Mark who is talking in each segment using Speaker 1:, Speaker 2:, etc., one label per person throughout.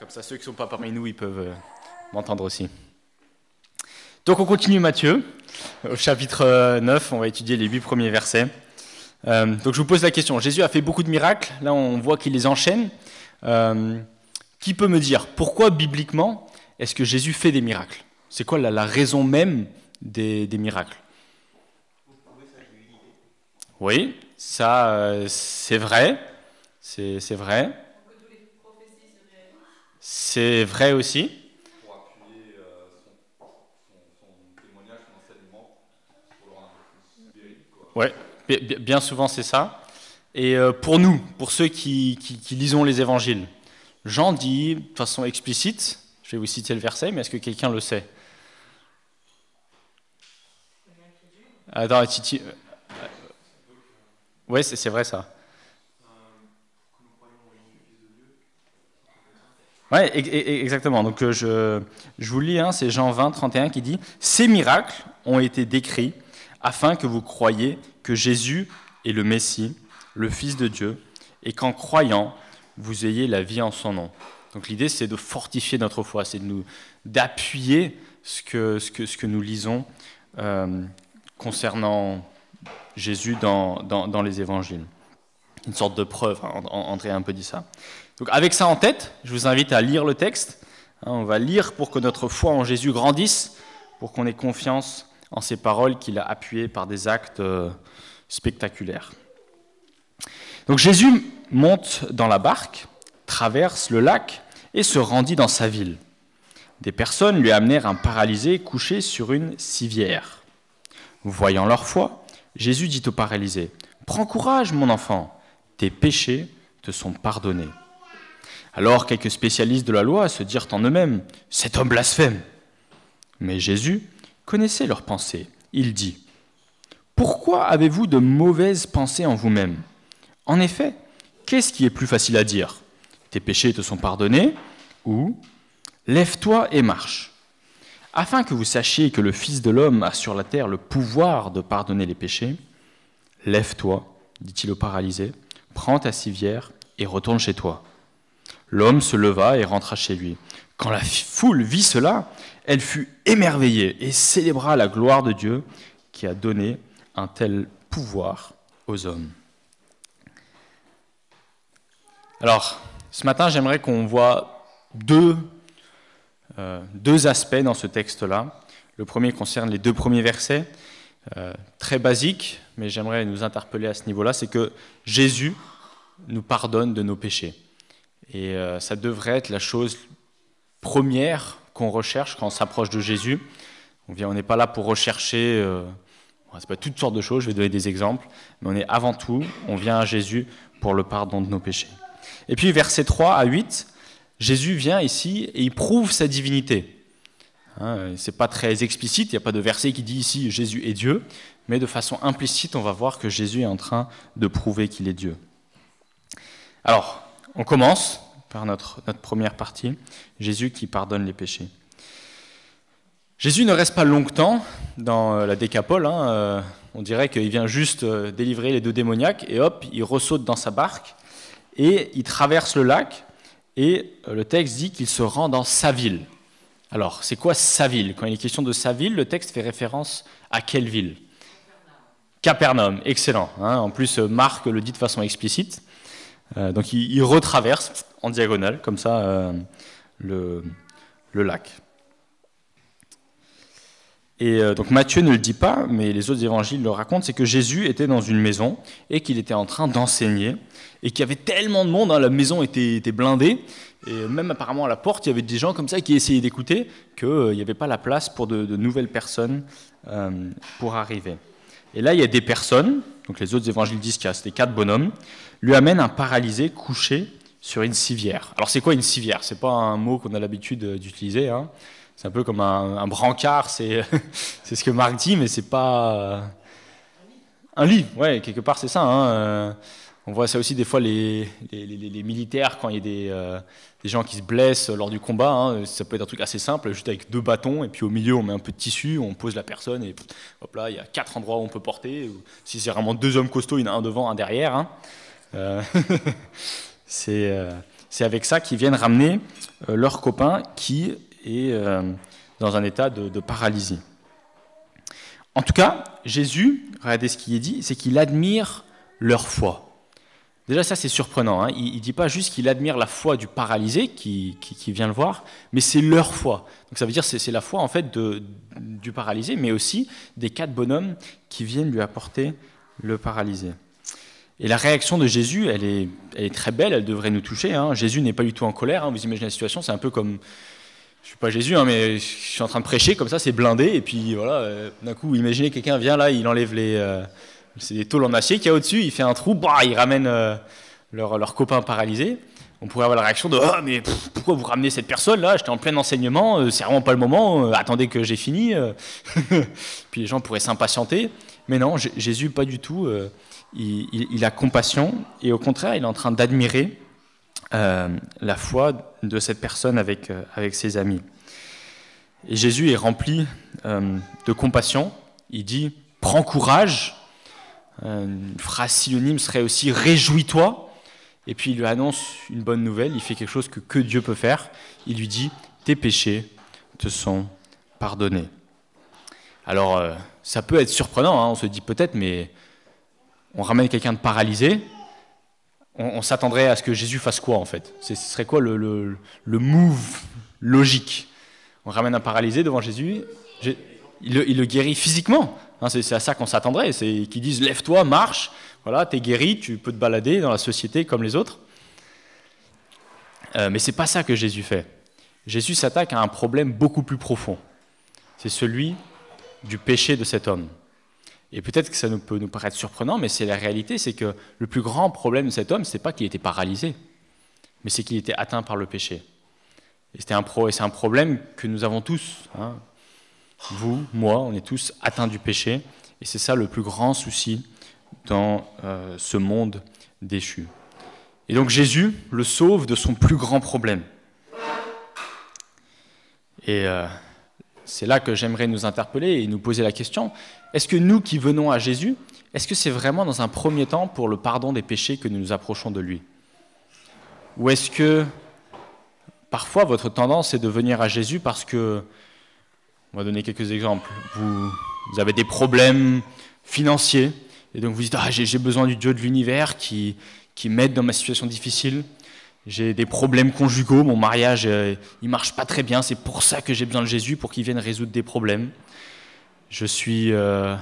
Speaker 1: Comme ça, ceux qui ne sont pas parmi nous, ils peuvent euh, m'entendre aussi. Donc on continue Matthieu, au chapitre 9, on va étudier les huit premiers versets. donc je vous pose la question, Jésus a fait beaucoup de miracles, là on voit qu'il les enchaîne. qui peut me dire pourquoi bibliquement est-ce que Jésus fait des miracles? C'est quoi la, raison même des, miracles? Oui, ça euh, c'est vrai, c'est vrai. C'est vrai aussi. Oui, bien souvent c'est ça. Et euh, pour nous, pour ceux qui lisons les évangiles, Jean dit de façon explicite, je vais vous citer le verset, mais est-ce que quelqu'un le sait? Attends, Titi. Euh, oui, c'est vrai ça. Oui, exactement. Donc euh, je, je vous lis, hein, c'est Jean 20, 31 qui dit Ces miracles ont été décrits afin que vous croyiez que Jésus est le Messie, le Fils de Dieu, et qu'en croyant, vous ayez la vie en son nom. Donc l'idée, c'est de fortifier notre foi, c'est d'appuyer ce que, ce, que, ce que nous lisons euh, concernant Jésus dans, dans, les évangiles. Une sorte de preuve, hein, André a un peu dit ça. Avec ça en tête, je vous invite à lire le texte. Hein, on va lire pour que notre foi en Jésus grandisse, pour qu'on ait confiance en ces paroles qu'il a appuyées par des actes euh, spectaculaires. Donc Jésus monte dans la barque traverse le lac et se rendit dans sa ville. Des personnes lui amenèrent un paralysé couché sur une civière. Voyant leur foi, Jésus dit au paralysé, Prends courage, mon enfant, tes péchés te sont pardonnés. Alors quelques spécialistes de la loi se dirent en eux-mêmes, Cet homme blasphème. Mais Jésus connaissait leurs pensées. Il dit, Pourquoi avez-vous de mauvaises pensées en vous-même? En effet, qu'est-ce qui est plus facile à dire? Tes péchés te sont pardonnés, ou lève-toi et marche, afin que vous sachiez que le Fils de l'homme a sur la terre le pouvoir de pardonner les péchés. Lève-toi, dit-il au paralysé, prends ta civière et retourne chez toi. L'homme se leva et rentra chez lui. Quand la foule vit cela, elle fut émerveillée et célébra la gloire de Dieu qui a donné un tel pouvoir aux hommes. Alors, ce matin, j'aimerais qu'on voit deux, euh, aspects dans ce texte-là. Le premier concerne les deux premiers versets, euh, très basiques, mais j'aimerais nous interpeller à ce niveau-là, c'est que Jésus nous pardonne de nos péchés. Et euh, ça devrait être la chose première qu'on recherche quand on s'approche de Jésus. On n'est pas là pour rechercher c'est pas toutes sortes de choses, je vais donner des exemples, mais on est avant tout, on vient à Jésus pour le pardon de nos péchés. Et puis versets 3 à 8, Jésus vient ici et il prouve sa divinité. Hein, Ce n'est pas très explicite, il n'y a pas de verset qui dit ici Jésus est Dieu, mais de façon implicite, on va voir que Jésus est en train de prouver qu'il est Dieu. Alors, on commence par notre, première partie, Jésus qui pardonne les péchés. Jésus ne reste pas longtemps dans euh, la décapole. Hein, euh, on dirait qu'il vient juste euh, délivrer les deux démoniaques et hop, il ressaute dans sa barque et il traverse le lac, et le texte dit qu'il se rend dans sa ville. Alors, c'est quoi sa ville? Quand il est question de sa ville, le texte fait référence à quelle ville? Capernaum, excellent. Hein. en plus, Marc le dit de façon explicite. Euh, donc, il, retraverse en diagonale, comme ça, le, le lac. Et euh, donc Matthieu ne le dit pas, mais les autres évangiles le racontent, c'est que Jésus était dans une maison et qu'il était en train d'enseigner et qu'il y avait tellement de monde, hein, la maison était, blindée, et même apparemment à la porte, il y avait des gens comme ça qui essayaient d'écouter, qu'il euh, n'y avait pas la place pour de, nouvelles personnes euh, pour arriver. Et là, il y a des personnes, donc les autres évangiles disent qu'il y a ces quatre bonhommes, lui amènent un paralysé couché sur une civière. Alors c'est quoi une civière? C'est pas un mot qu'on a l'habitude d'utiliser. Hein. C'est un peu comme un, brancard, c'est ce que Marc dit, mais c'est pas. Euh, un lit, ouais, quelque part c'est ça. Hein, euh, on voit ça aussi des fois les, militaires quand il y a des, euh, des, gens qui se blessent lors du combat. Hein, ça peut être un truc assez simple, juste avec deux bâtons, et puis au milieu on met un peu de tissu, on pose la personne, et hop là, il y a quatre endroits où on peut porter. Si c'est vraiment deux hommes costauds, il y en a un devant, un derrière. Hein. c'est c'est avec ça qu'ils viennent ramener leur copain qui est dans un état de paralysie. En tout cas, Jésus, regardez ce qui est dit, c'est qu'il admire leur foi. Déjà, ça, c'est surprenant. Hein. Il ne dit pas juste qu'il admire la foi du paralysé qui, vient le voir, mais c'est leur foi. Donc ça veut dire que c'est la foi en fait du paralysé, mais aussi des quatre bonhommes qui viennent lui apporter le paralysé. Et la réaction de Jésus, elle est, très belle, elle devrait nous toucher. Hein. Jésus n'est pas du tout en colère. Hein. Vous imaginez la situation, c'est un peu comme je suis pas Jésus, mais je suis en train de prêcher comme ça, c'est blindé, et puis voilà, euh, d'un coup, imaginez quelqu'un vient là, il enlève les, euh, c'est des tôles en acier qu'il y a au-dessus, il fait un trou, bah, il ramène euh, leur, leur, copain paralysé. On pourrait avoir la réaction de oh, mais pourquoi vous ramenez cette personne là J'étais en plein enseignement, c'est vraiment pas le moment, attendez que j'ai fini. puis les gens pourraient s'impatienter. Mais non, Jésus, pas du tout. Il, il, a compassion et au contraire, il est en train d'admirer euh, la foi de cette personne avec, euh, avec ses amis. Et Jésus est rempli euh, de compassion. Il dit Prends courage. Une phrase synonyme serait aussi Réjouis-toi. Et puis il lui annonce une bonne nouvelle. Il fait quelque chose que, que Dieu peut faire. Il lui dit Tes péchés te sont pardonnés. Alors, ça peut être surprenant. Hein. on se dit peut-être, mais on ramène quelqu'un de paralysé on, s'attendrait à ce que Jésus fasse quoi en fait? Ce serait quoi le, le, move logique? On ramène un paralysé devant Jésus, il le, guérit physiquement. Hein, c'est à ça qu'on s'attendrait, c'est qu'ils disent lève-toi, marche, voilà, t'es guéri, tu peux te balader dans la société comme les autres. Euh, mais c'est pas ça que Jésus fait. Jésus s'attaque à un problème beaucoup plus profond. C'est celui du péché de cet homme. Et peut-être que ça peut nous paraître surprenant, mais c'est la réalité, c'est que le plus grand problème de cet homme, c'est pas qu'il était paralysé, mais c'est qu'il était atteint par le péché. Et c'est un, un, problème que nous avons tous. Hein. Vous, moi, on est tous atteints du péché, et c'est ça le plus grand souci dans euh, ce monde déchu. Et donc Jésus le sauve de son plus grand problème. Et euh, c'est là que j'aimerais nous interpeller et nous poser la question, est-ce que nous qui venons à Jésus, est-ce que c'est vraiment dans un premier temps pour le pardon des péchés que nous nous approchons de lui? Ou est-ce que parfois votre tendance est de venir à Jésus parce que, on va donner quelques exemples, vous, avez des problèmes financiers, et donc vous dites, ah, j'ai besoin du Dieu de l'univers qui, qui m'aide dans ma situation difficile, j'ai des problèmes conjugaux, mon mariage, euh, il marche pas très bien, c'est pour ça que j'ai besoin de Jésus, pour qu'il vienne résoudre des problèmes. Je suis... Euh,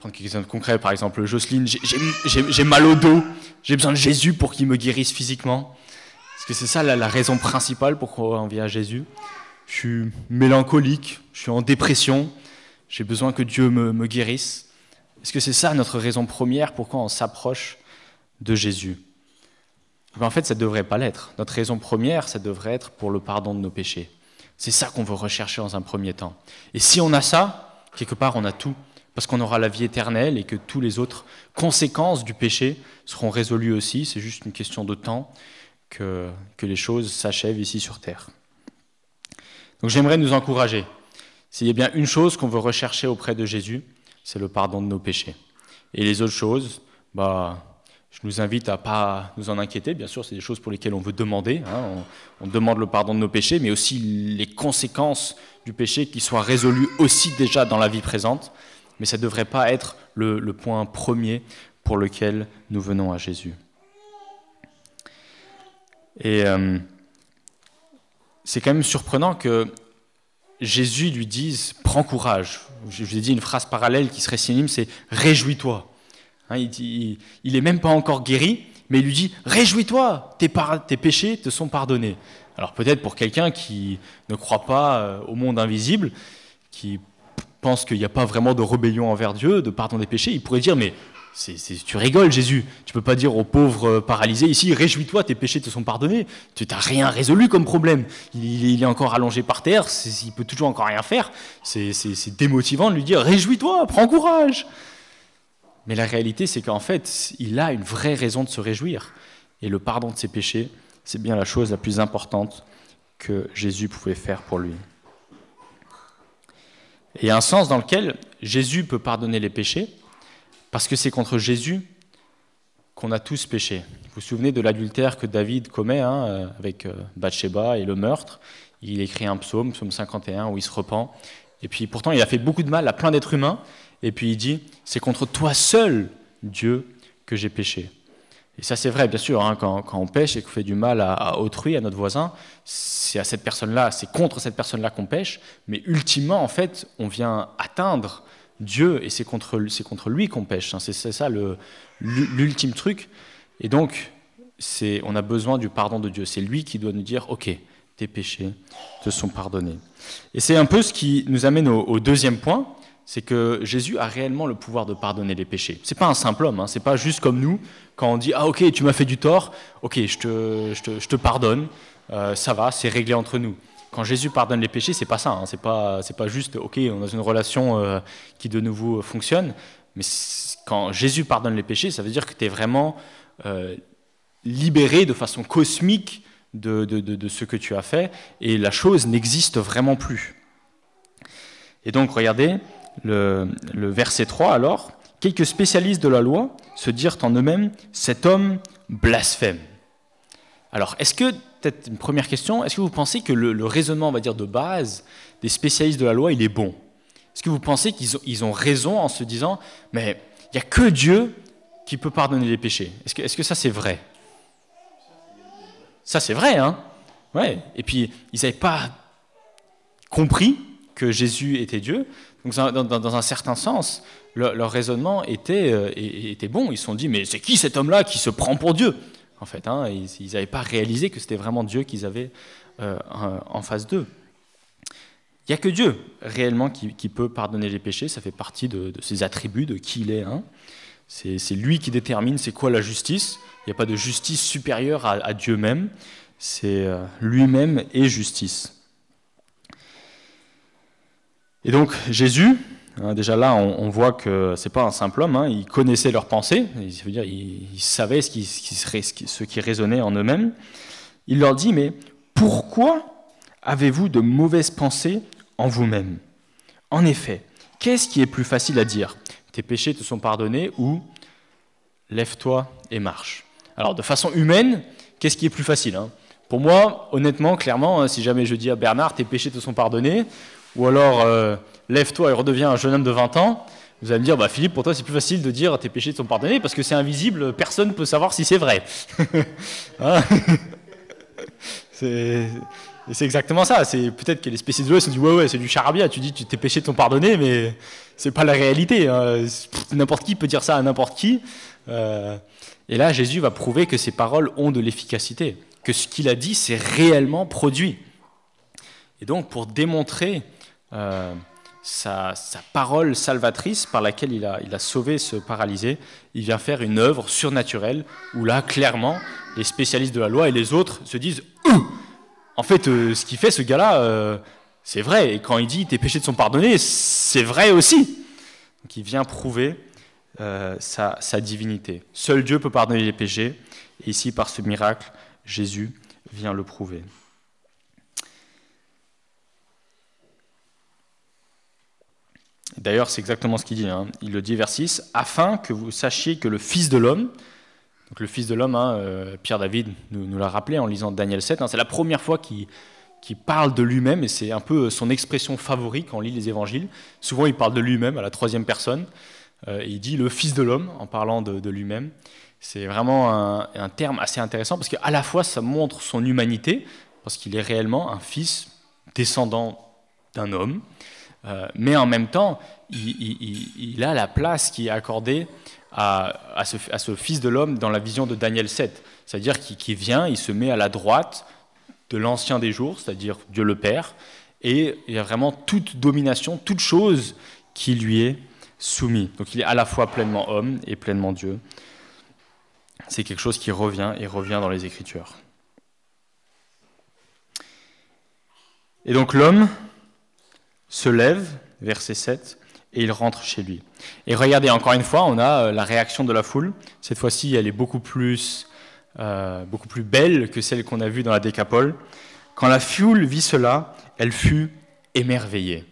Speaker 1: prendre quelques exemples concrets, par exemple, Jocelyne, j'ai mal au dos, j'ai besoin de Jésus pour qu'il me guérisse physiquement. Est-ce que c'est ça la, raison principale pourquoi on vient à Jésus Je suis mélancolique, je suis en dépression, j'ai besoin que Dieu me, guérisse. Est-ce que c'est ça notre raison première pourquoi on s'approche de Jésus? Ben, En fait, ça ne devrait pas l'être. Notre raison première, ça devrait être pour le pardon de nos péchés. C'est ça qu'on veut rechercher dans un premier temps. Et si on a ça, quelque part, on a tout, parce qu'on aura la vie éternelle et que toutes les autres conséquences du péché seront résolues aussi. C'est juste une question de temps que les choses s'achèvent ici sur Terre. Donc j'aimerais nous encourager. S'il y a bien une chose qu'on veut rechercher auprès de Jésus, c'est le pardon de nos péchés. Et les autres choses, bah, je nous invite à pas nous en inquiéter. Bien sûr, c'est des choses pour lesquelles on veut demander. Hein. On, demande le pardon de nos péchés, mais aussi les conséquences du péché qui soient résolues aussi déjà dans la vie présente. Mais ça ne devrait pas être le, point premier pour lequel nous venons à Jésus. Et euh, c'est quand même surprenant que Jésus lui dise Prends courage. Je vous ai dit une phrase parallèle qui serait synonyme c'est Réjouis-toi. Hein, il, il, est même pas encore guéri, mais il lui dit Réjouis-toi, tes, tes péchés te sont pardonnés. Alors peut-être pour quelqu'un qui ne croit pas euh, au monde invisible, qui pense qu'il n'y a pas vraiment de rébellion envers Dieu, de pardon des péchés, il pourrait dire mais tu rigoles Jésus, tu peux pas dire aux pauvres euh, paralysés ici réjouis-toi, tes péchés te sont pardonnés, tu n'as rien résolu comme problème, il, est encore allongé par terre, il peut toujours encore rien faire, c'est démotivant de lui dire réjouis-toi, prends courage. Mais la réalité, c'est qu'en fait, il a une vraie raison de se réjouir. Et le pardon de ses péchés, c'est bien la chose la plus importante que Jésus pouvait faire pour lui. Et il y a un sens dans lequel Jésus peut pardonner les péchés, parce que c'est contre Jésus qu'on a tous péché. Vous vous souvenez de l'adultère que David commet hein, euh, avec euh, Bathsheba et le meurtre. Il écrit un psaume, psaume 51, où il se repent. Et puis pourtant, il a fait beaucoup de mal à plein d'êtres humains. Et puis il dit, c'est contre toi seul, Dieu, que j'ai péché. Et ça, c'est vrai, bien sûr, hein, quand, on pêche et qu'on fait du mal à, autrui, à notre voisin, c'est à cette personne-là, c'est contre cette personne-là qu'on pêche. Mais ultimement, en fait, on vient atteindre Dieu et c'est contre, lui qu'on pêche. Hein. C'est ça l'ultime truc. Et donc, on a besoin du pardon de Dieu. C'est lui qui doit nous dire, OK, tes péchés te sont pardonnés. Et c'est un peu ce qui nous amène au deuxième point, c'est que Jésus a réellement le pouvoir de pardonner les péchés. C'est pas un simple homme, hein, c'est pas juste comme nous quand on dit ah ok tu m'as fait du tort, ok je te, je te, pardonne, euh, ça va, c'est réglé entre nous. Quand Jésus pardonne les péchés, c'est pas ça, hein, c'est pas c'est pas juste ok on a une relation euh, qui de nouveau fonctionne, mais quand Jésus pardonne les péchés, ça veut dire que tu es vraiment euh, libéré de façon cosmique de, de, de ce que tu as fait et la chose n'existe vraiment plus. Et donc regardez, le, verset 3 alors, quelques spécialistes de la loi se dirent en eux-mêmes, cet homme blasphème. Alors, est-ce que, peut-être une première question, est-ce que vous pensez que le, raisonnement, on va dire, de base des spécialistes de la loi, il est bon? Est-ce que vous pensez qu'ils ont, ils ont raison en se disant, mais il n'y a que Dieu qui peut pardonner les péchés? Est-ce que, est -ce que ça, c'est vrai? Ça, c'est vrai, hein? Ouais. Et puis, ils n'avaient pas compris que Jésus était Dieu. Donc, dans, un certain sens, leur, raisonnement était, euh, était, bon. Ils se sont dit, mais c'est qui cet homme-là qui se prend pour Dieu? En fait, hein, ils n'avaient pas réalisé que c'était vraiment Dieu qu'ils avaient euh, en face d'eux. Il n'y a que Dieu réellement qui, peut pardonner les péchés. Ça fait partie de, ses attributs, de qui il est. Hein. C'est lui qui détermine c'est quoi la justice. Il n'y a pas de justice supérieure à Dieu même. C'est euh, lui-même et justice. Et donc Jésus, déjà là, on, voit que c'est pas un simple homme. Hein, il connaissait leurs pensées. Il, veut dire, il, savait ce qui, ce qui résonnait en eux-mêmes. Il leur dit mais pourquoi avez-vous de mauvaises pensées en vous-même? En effet, qu'est-ce qui est plus facile à dire? Tes péchés te sont pardonnés ou lève-toi et marche. Alors de façon humaine, qu'est-ce qui est plus facile hein? Pour moi, honnêtement, clairement, si jamais je dis à Bernard, tes péchés te sont pardonnés, ou alors euh, lève-toi et redeviens un jeune homme de 20 ans, vous allez me dire, bah, Philippe, pour toi c'est plus facile de dire tes péchés sont pardonnés parce que c'est invisible, personne ne peut savoir si c'est vrai. Hein c'est exactement ça. C'est peut-être que les spécialistes se disent ouais ouais c'est du charabia. Tu dis tes péchés sont pardonnés, mais c'est pas la réalité. Hein. N'importe qui peut dire ça à n'importe qui. Euh, et là Jésus va prouver que ses paroles ont de l'efficacité, que ce qu'il a dit c'est réellement produit. Et donc pour démontrer euh, sa, parole salvatrice par laquelle il a, sauvé ce paralysé, il vient faire une œuvre surnaturelle où là, clairement, les spécialistes de la loi et les autres se disent En fait, euh, ce qu'il fait, ce gars-là, euh, c'est vrai. Et quand il dit tes péchés te sont pardonnés, c'est vrai aussi. Donc il vient prouver sa, sa divinité. Seul Dieu peut pardonner les péchés. Et ici, par ce miracle, Jésus vient le prouver. D'ailleurs, c'est exactement ce qu'il dit. Hein. Il le dit vers 6, afin que vous sachiez que le Fils de l'homme, donc le Fils de l'homme, hein, euh, Pierre David nous, l'a rappelé en lisant Daniel 7, hein, c'est la première fois qu'il parle de lui-même, et c'est un peu son expression favorite quand on lit les évangiles. Souvent, il parle de lui-même à la troisième personne. Euh, il dit le Fils de l'homme en parlant de, lui-même. C'est vraiment un, un, terme assez intéressant parce qu'à la fois, ça montre son humanité, parce qu'il est réellement un fils descendant d'un homme, euh, mais en même temps, il, a la place qui est accordée à, ce, Fils de l'homme dans la vision de Daniel 7. C'est-à-dire qu'il vient, il se met à la droite de l'Ancien des jours, c'est-à-dire Dieu le Père, et il y a vraiment toute domination, toute chose qui lui est soumise. Donc il est à la fois pleinement homme et pleinement Dieu. C'est quelque chose qui revient et revient dans les Écritures. Et donc l'homme, se lève, verset 7, et il rentre chez lui. Et regardez, encore une fois, on a euh, la réaction de la foule. Cette fois-ci, elle est beaucoup plus, euh, beaucoup plus belle que celle qu'on a vue dans la décapole. Quand la foule vit cela, elle fut émerveillée.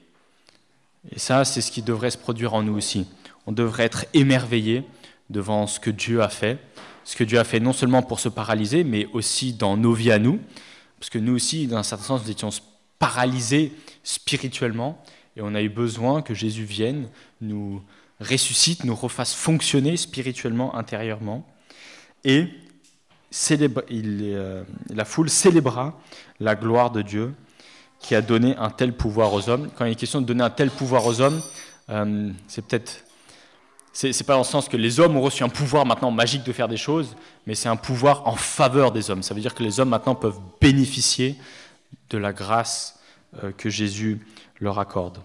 Speaker 1: Et ça, c'est ce qui devrait se produire en nous aussi. On devrait être émerveillé devant ce que Dieu a fait, ce que Dieu a fait non seulement pour se paralyser, mais aussi dans nos vies à nous, parce que nous aussi, dans un certain sens, nous étions paralysés spirituellement, et on a eu besoin que Jésus vienne, nous ressuscite, nous refasse fonctionner spirituellement, intérieurement. Et euh, la foule célébra la gloire de Dieu qui a donné un tel pouvoir aux hommes. Quand il est question de donner un tel pouvoir aux hommes, euh, c'est peut-être c'est pas dans le sens que les hommes ont reçu un pouvoir maintenant magique de faire des choses, mais c'est un pouvoir en faveur des hommes. Ça veut dire que les hommes maintenant peuvent bénéficier de la grâce euh, que Jésus leur accorde.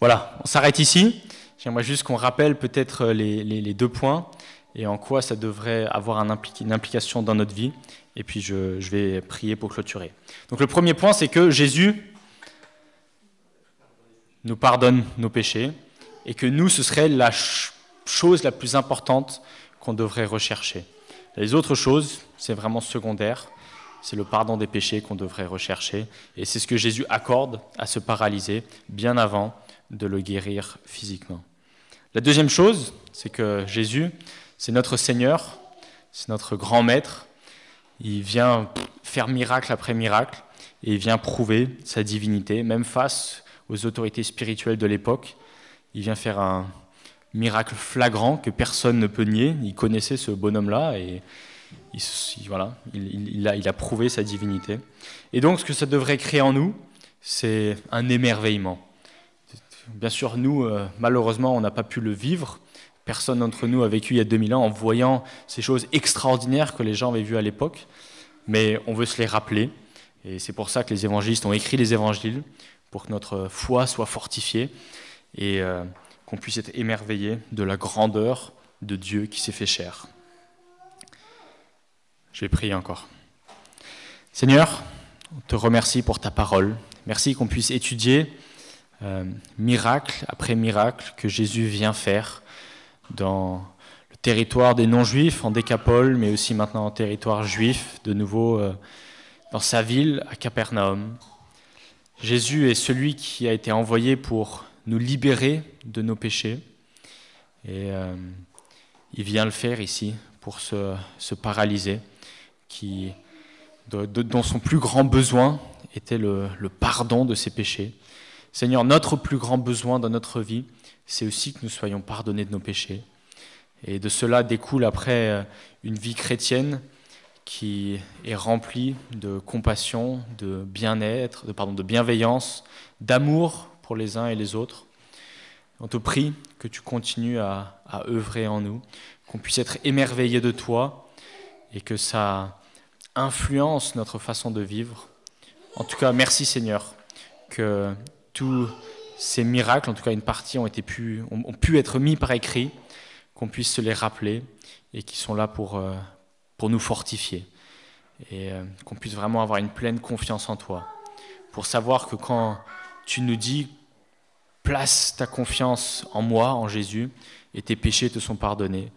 Speaker 1: Voilà, on s'arrête ici. J'aimerais juste qu'on rappelle peut-être les, deux points et en quoi ça devrait avoir une implication dans notre vie. Et puis je, vais prier pour clôturer. Donc le premier point, c'est que Jésus nous pardonne nos péchés et que nous, ce serait la chose la plus importante qu'on devrait rechercher. Les autres choses, c'est vraiment secondaire. C'est le pardon des péchés qu'on devrait rechercher. Et c'est ce que Jésus accorde à ce paralysé bien avant de le guérir physiquement. La deuxième chose, c'est que Jésus, c'est notre Seigneur, c'est notre grand maître. Il vient faire miracle après miracle et il vient prouver sa divinité, même face aux autorités spirituelles de l'époque. Il vient faire un miracle flagrant que personne ne peut nier. Il connaissait ce bonhomme-là et il, voilà, il, a, prouvé sa divinité. Et donc, ce que ça devrait créer en nous, c'est un émerveillement. Bien sûr, nous, euh, malheureusement, on n'a pas pu le vivre. Personne d'entre nous a vécu il y a 2000 ans en voyant ces choses extraordinaires que les gens avaient vues à l'époque. Mais on veut se les rappeler. Et c'est pour ça que les évangélistes ont écrit les évangiles, pour que notre foi soit fortifiée et euh, qu'on puisse être émerveillé de la grandeur de Dieu qui s'est fait chair. Je vais prier encore. Seigneur, on te remercie pour ta parole. Merci qu'on puisse étudier euh, miracle après miracle que Jésus vient faire dans le territoire des non-juifs, en Décapole, mais aussi maintenant en territoire juif, de nouveau euh, dans sa ville, à Capernaum. Jésus est celui qui a été envoyé pour nous libérer de nos péchés. Et euh, il vient le faire ici pour se, se paralyser, qui, dont son plus grand besoin était le, pardon de ses péchés. Seigneur, notre plus grand besoin dans notre vie, c'est aussi que nous soyons pardonnés de nos péchés. Et de cela découle après euh, une vie chrétienne qui est remplie de compassion, de bien-être, de, pardon, de bienveillance, d'amour pour les uns et les autres. On te prie que tu continues à, à œuvrer en nous, qu'on puisse être émerveillé de toi et que ça influence notre façon de vivre. En tout cas, merci Seigneur, que tous ces miracles, en tout cas une partie, ont, pu être mis par écrit, qu'on puisse se les rappeler et qui sont là pour, euh, pour nous fortifier. Et euh, qu'on puisse vraiment avoir une pleine confiance en toi. Pour savoir que quand tu nous dis place ta confiance en moi, en Jésus, et tes péchés te sont pardonnés,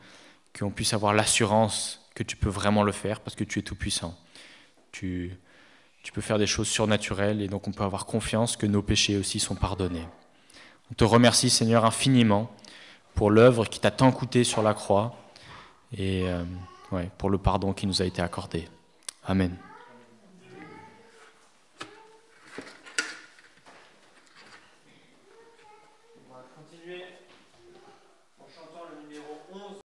Speaker 1: qu'on puisse avoir l'assurance que tu peux vraiment le faire parce que tu es tout puissant. Tu, tu peux faire des choses surnaturelles et donc on peut avoir confiance que nos péchés aussi sont pardonnés. On te remercie Seigneur infiniment pour l'œuvre qui t'a tant coûté sur la croix et euh, pour le pardon qui nous a été accordé. Amen.